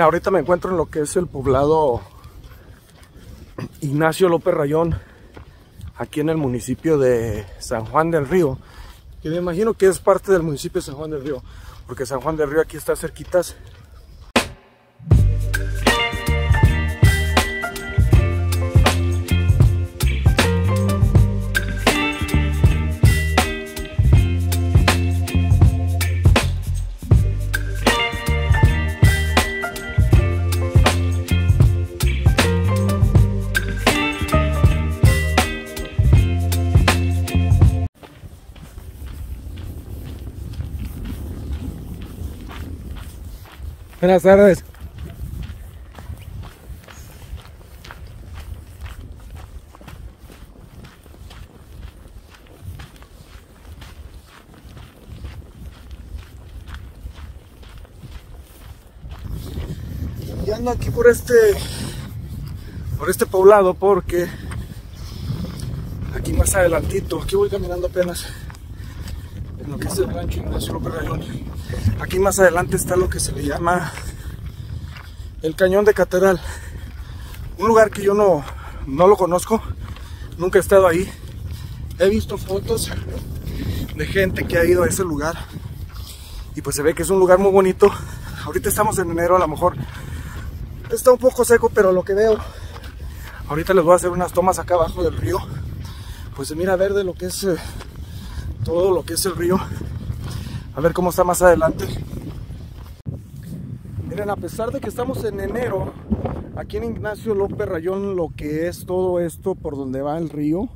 Ahorita me encuentro en lo que es el poblado Ignacio López Rayón, aquí en el municipio de San Juan del Río. Y me imagino que es parte del municipio de San Juan del Río, porque San Juan del Río aquí está cerquitas Buenas tardes. Y ando aquí por este por este poblado porque aquí más adelantito, aquí voy caminando apenas en lo que es el rancho Ignacio López Rayón. Aquí más adelante está lo que se le llama el Cañón de Catedral. Un lugar que yo no, no lo conozco, nunca he estado ahí. He visto fotos de gente que ha ido a ese lugar y pues se ve que es un lugar muy bonito. Ahorita estamos en enero, a lo mejor está un poco seco, pero lo que veo, ahorita les voy a hacer unas tomas acá abajo del río. Pues se mira verde lo que es eh, todo lo que es el río. A ver cómo está más adelante. Miren, a pesar de que estamos en enero, aquí en Ignacio López Rayón, lo que es todo esto por donde va el río,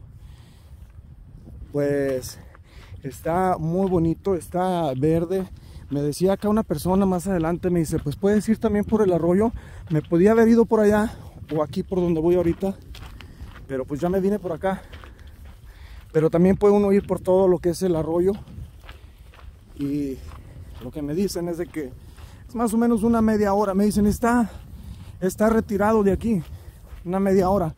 pues está muy bonito, está verde. Me decía acá una persona más adelante, me dice, pues puedes ir también por el arroyo. Me podía haber ido por allá o aquí por donde voy ahorita, pero pues ya me vine por acá. Pero también puede uno ir por todo lo que es el arroyo y lo que me dicen es de que más o menos una media hora. Me dicen, está, está retirado de aquí, una media hora.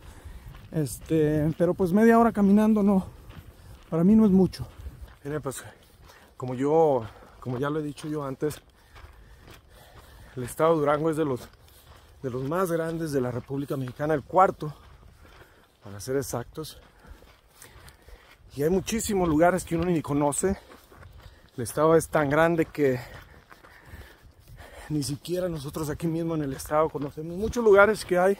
Este, pero pues media hora caminando no, para mí no es mucho. Miren, pues como yo, como ya lo he dicho yo antes, el estado de Durango es de los, de los más grandes de la República Mexicana, el cuarto, para ser exactos. Y hay muchísimos lugares que uno ni conoce el estado es tan grande que ni siquiera nosotros aquí mismo en el estado conocemos muchos lugares que hay.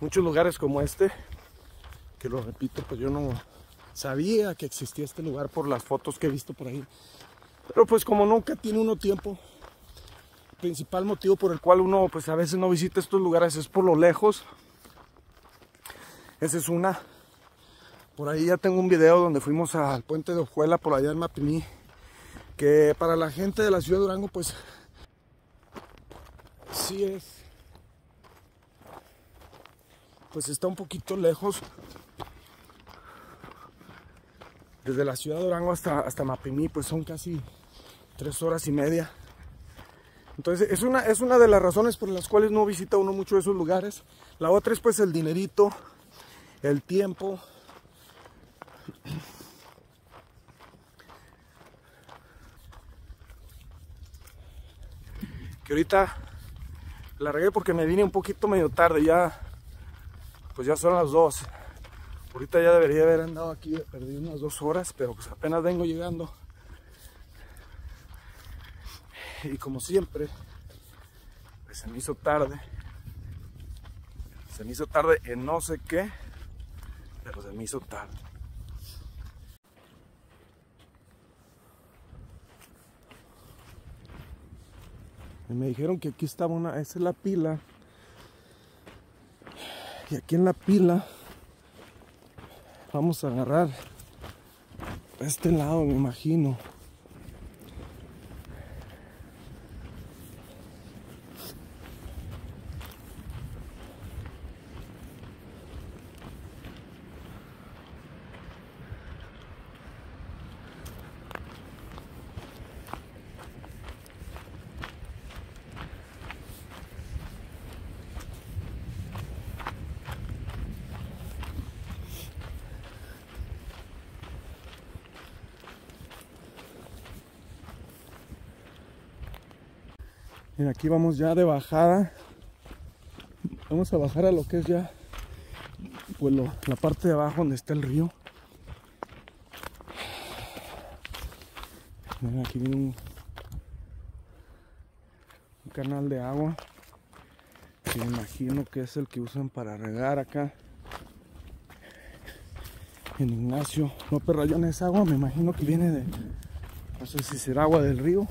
Muchos lugares como este, que lo repito, pues yo no sabía que existía este lugar por las fotos que he visto por ahí. Pero pues como nunca tiene uno tiempo, el principal motivo por el cual uno pues a veces no visita estos lugares es por lo lejos. Esa es una. Por ahí ya tengo un video donde fuimos al puente de Ojuela, por allá en Mapimí. Que para la gente de la ciudad de Durango, pues sí es. Pues está un poquito lejos. Desde la ciudad de Durango hasta, hasta Mapimí, pues son casi tres horas y media. Entonces es una, es una de las razones por las cuales no visita uno mucho esos lugares. La otra es pues el dinerito, el tiempo, que ahorita la regué porque me vine un poquito medio tarde, ya pues ya son las dos. Ahorita ya debería haber andado aquí, perdí unas dos horas, pero pues apenas vengo llegando. Y como siempre, pues se me hizo tarde. Se me hizo tarde en no sé qué, pero se me hizo tarde. Me dijeron que aquí estaba una, esa es la pila. Y aquí en la pila vamos a agarrar este lado, me imagino. Mira, aquí vamos ya de bajada. Vamos a bajar a lo que es ya pues la parte de abajo donde está el río. Mira, aquí viene un, un canal de agua. Que me imagino que es el que usan para regar acá. En Ignacio López Rayón es agua, me imagino que viene de. No sé si será agua del río.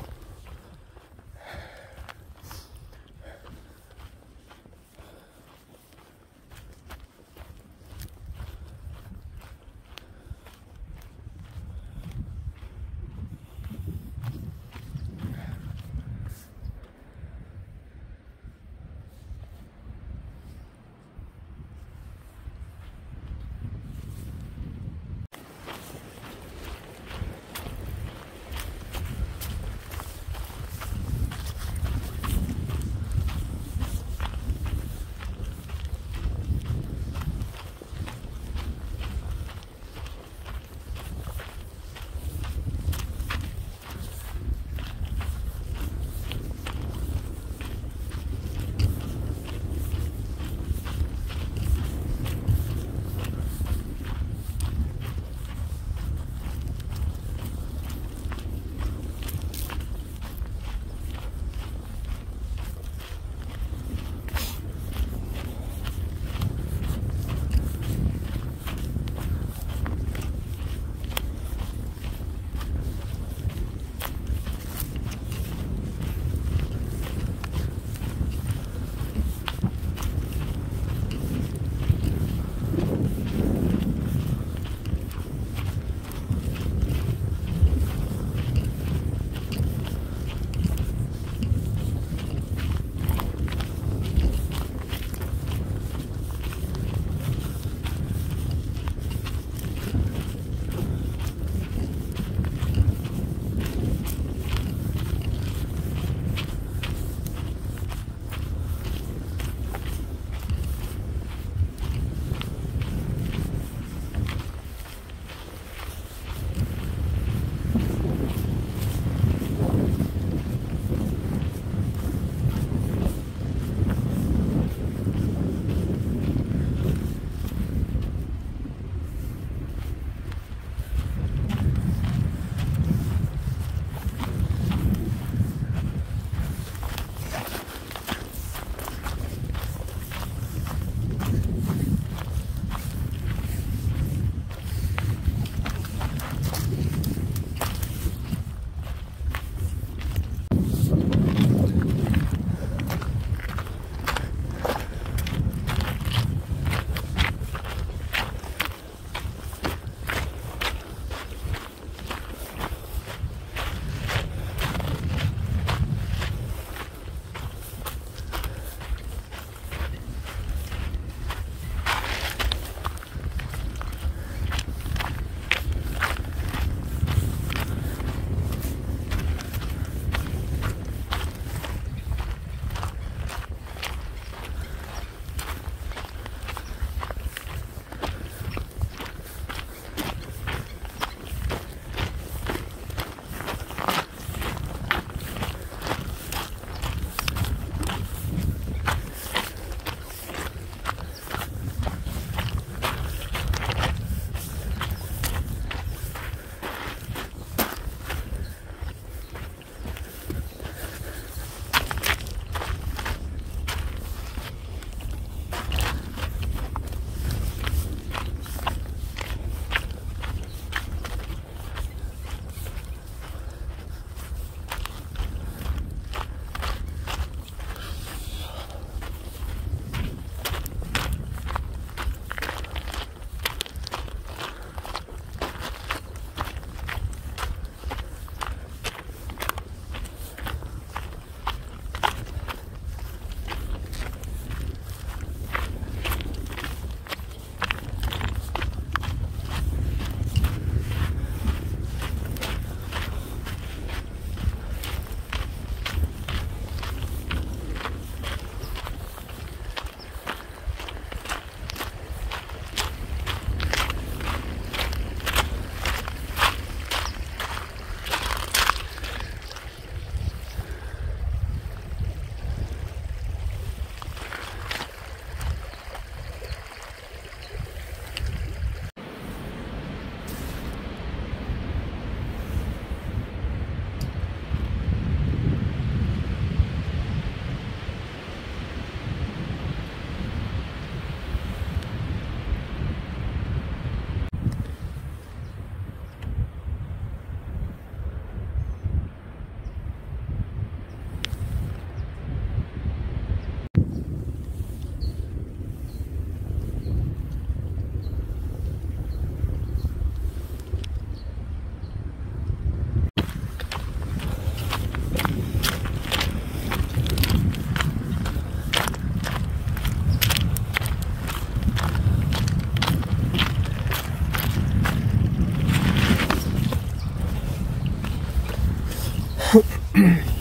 Mm-hmm.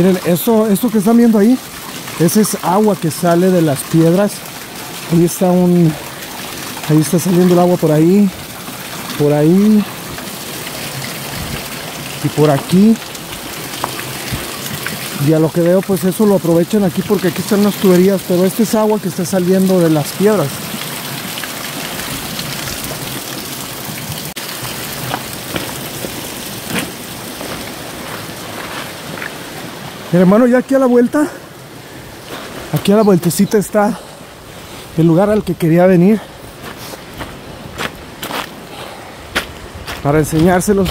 Miren, esto que están viendo ahí, ese es agua que sale de las piedras. Ahí está un, ahí está saliendo el agua por ahí, por ahí y por aquí. Y a lo que veo, pues eso lo aprovechan aquí porque aquí están las tuberías, pero este es agua que está saliendo de las piedras. Hermano, ya aquí a la vuelta, aquí a la vueltecita está el lugar al que quería venir para enseñárselos.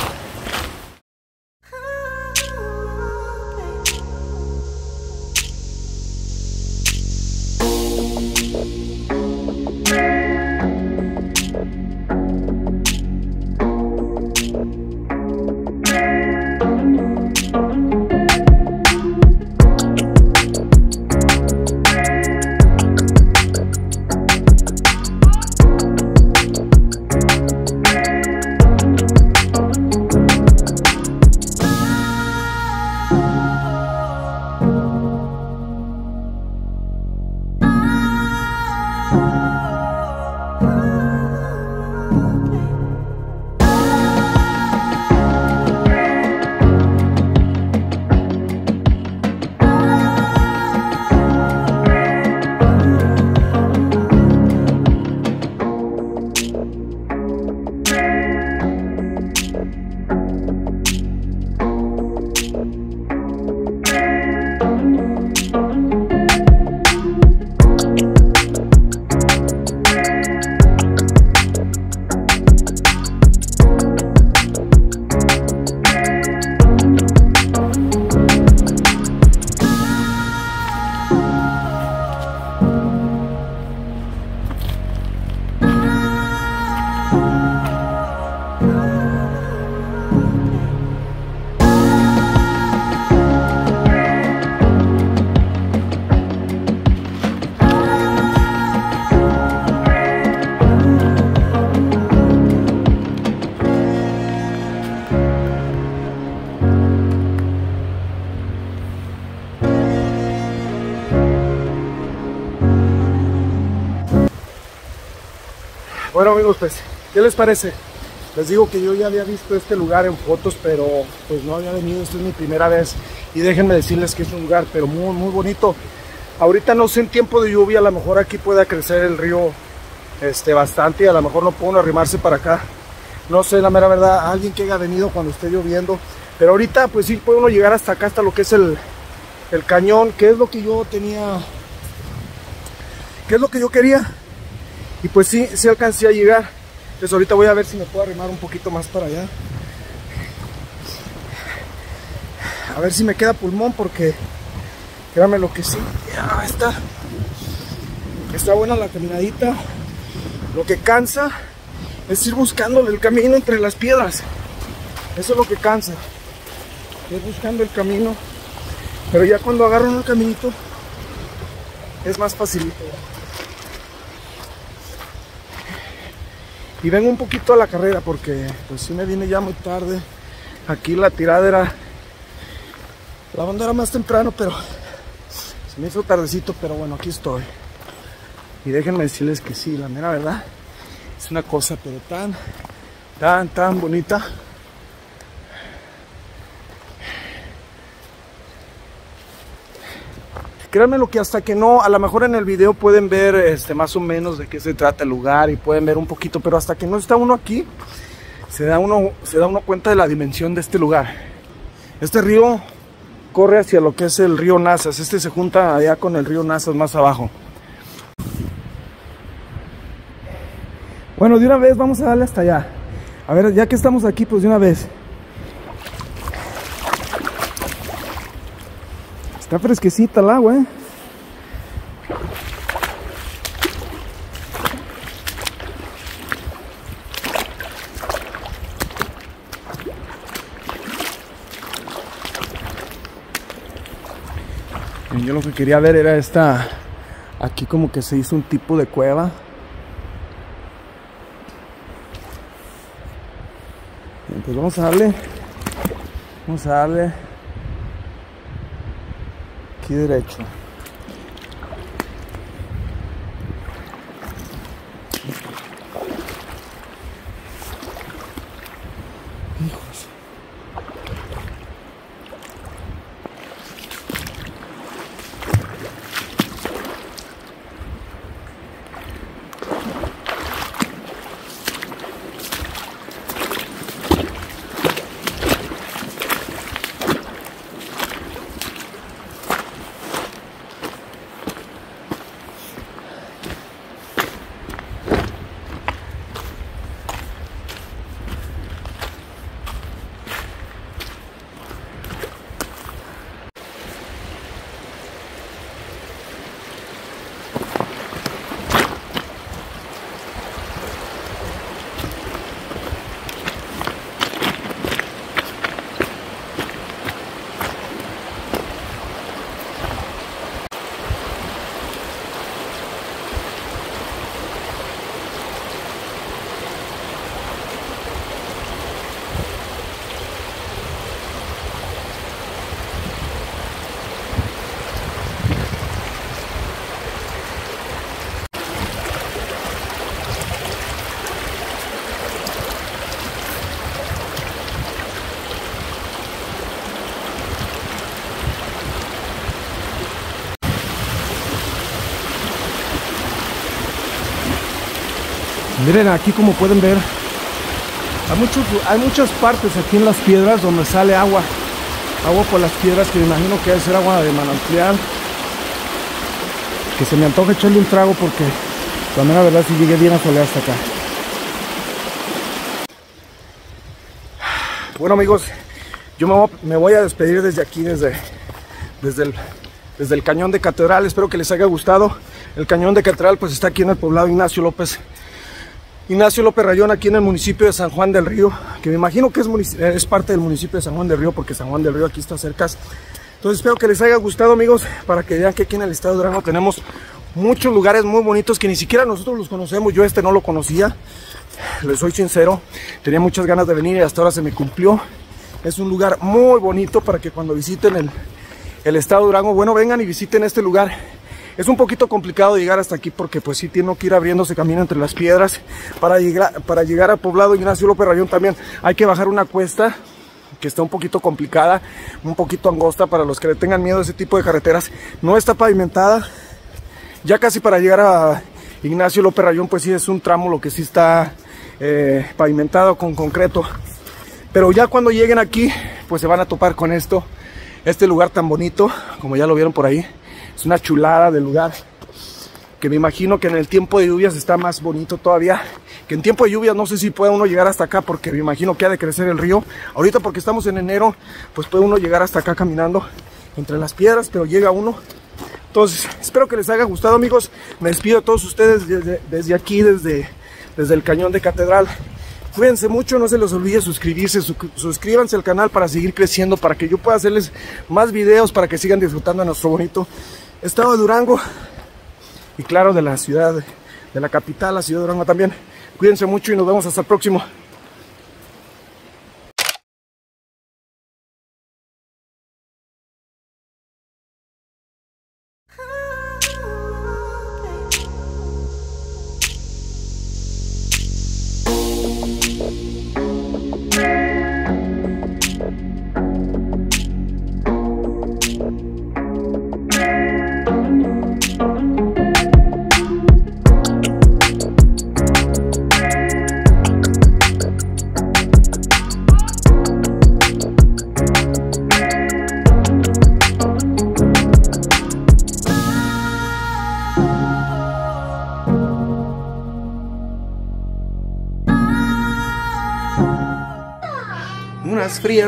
Bueno amigos, pues, ¿qué les parece? Les digo que yo ya había visto este lugar en fotos, pero pues no había venido, esta es mi primera vez. Y déjenme decirles que es un lugar, pero muy, muy bonito. Ahorita no sé en tiempo de lluvia, a lo mejor aquí pueda crecer el río este, bastante y a lo mejor no puedo arrimarse para acá. No sé, la mera verdad, alguien que haya venido cuando esté lloviendo. Pero ahorita pues sí puede uno llegar hasta acá, hasta lo que es el, el cañón, que es lo que yo tenía, que es lo que yo quería y pues sí, sí alcancé a llegar. Entonces ahorita voy a ver si me puedo arrimar un poquito más para allá. A ver si me queda pulmón porque créanme lo que sí. Ya está. Está buena la caminadita. Lo que cansa es ir buscando el camino entre las piedras. Eso es lo que cansa. Ir buscando el camino. Pero ya cuando agarran el caminito es más facilito. Y vengo un poquito a la carrera porque pues si me viene ya muy tarde. Aquí la tirada era la banda era más temprano pero se me hizo tardecito pero bueno aquí estoy. Y déjenme decirles que sí la mera verdad es una cosa pero tan tan tan bonita Créanme lo que hasta que no, a lo mejor en el video pueden ver este, más o menos de qué se trata el lugar y pueden ver un poquito, pero hasta que no está uno aquí, se da uno, se da uno cuenta de la dimensión de este lugar. Este río corre hacia lo que es el río Nazas, este se junta allá con el río Nazas más abajo. Bueno, de una vez vamos a darle hasta allá. A ver, ya que estamos aquí, pues de una vez. Está fresquecita el agua, ¿eh? Yo lo que quería ver era esta, aquí como que se hizo un tipo de cueva. Pues vamos a darle, vamos a darle aquí derecho. Miren aquí como pueden ver, hay, muchos, hay muchas partes aquí en las piedras donde sale agua. Agua por las piedras que me imagino que debe ser agua de manantial. Que se me antoja echarle un trago porque también la verdad si llegué bien a solear hasta acá. Bueno amigos, yo me voy a despedir desde aquí, desde, desde, el, desde el cañón de Catedral. Espero que les haya gustado. El cañón de Catedral pues está aquí en el poblado Ignacio López Ignacio López Rayón aquí en el municipio de San Juan del Río, que me imagino que es, parte del municipio de San Juan del Río porque San Juan del Río aquí está cerca. Entonces espero que les haya gustado amigos, para que vean que aquí en el estado de Durango tenemos muchos lugares muy bonitos que ni siquiera nosotros los conocemos, yo este no lo conocía, les soy sincero, tenía muchas ganas de venir y hasta ahora se me cumplió. Es un lugar muy bonito para que cuando visiten el, el estado de Durango, bueno, vengan y visiten este lugar es un poquito complicado llegar hasta aquí porque pues sí tiene que ir abriéndose camino entre las piedras. Para llegar, para llegar al poblado Ignacio López Rayón también hay que bajar una cuesta que está un poquito complicada, un poquito angosta para los que le tengan miedo a ese tipo de carreteras. No está pavimentada. Ya casi para llegar a Ignacio López Rayón pues sí es un tramo lo que sí está eh, pavimentado con concreto. Pero ya cuando lleguen aquí pues se van a topar con esto. Este lugar tan bonito, como ya lo vieron por ahí. Es una chulada de lugar que me imagino que en el tiempo de lluvias está más bonito todavía. Que en tiempo de lluvias no sé si puede uno llegar hasta acá porque me imagino que ha de crecer el río. Ahorita porque estamos en enero, pues puede uno llegar hasta acá caminando entre las piedras, pero llega uno. Entonces, espero que les haya gustado amigos. Me despido a todos ustedes desde, aquí, desde, desde el cañón de Catedral. Cuídense mucho, no se les olvide suscribirse, suscríbanse al canal para seguir creciendo, para que yo pueda hacerles más videos, para que sigan disfrutando de nuestro bonito estado de Durango y claro de la ciudad, de la capital, la ciudad de Durango también. Cuídense mucho y nos vemos hasta el próximo.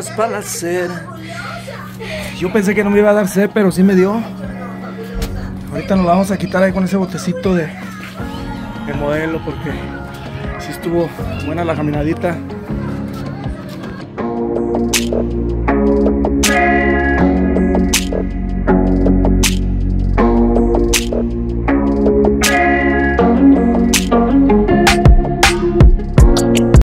Para hacer. Yo pensé que no me iba a dar sed, pero sí me dio. Ahorita nos vamos a quitar ahí con ese botecito de, de modelo porque sí estuvo buena la caminadita.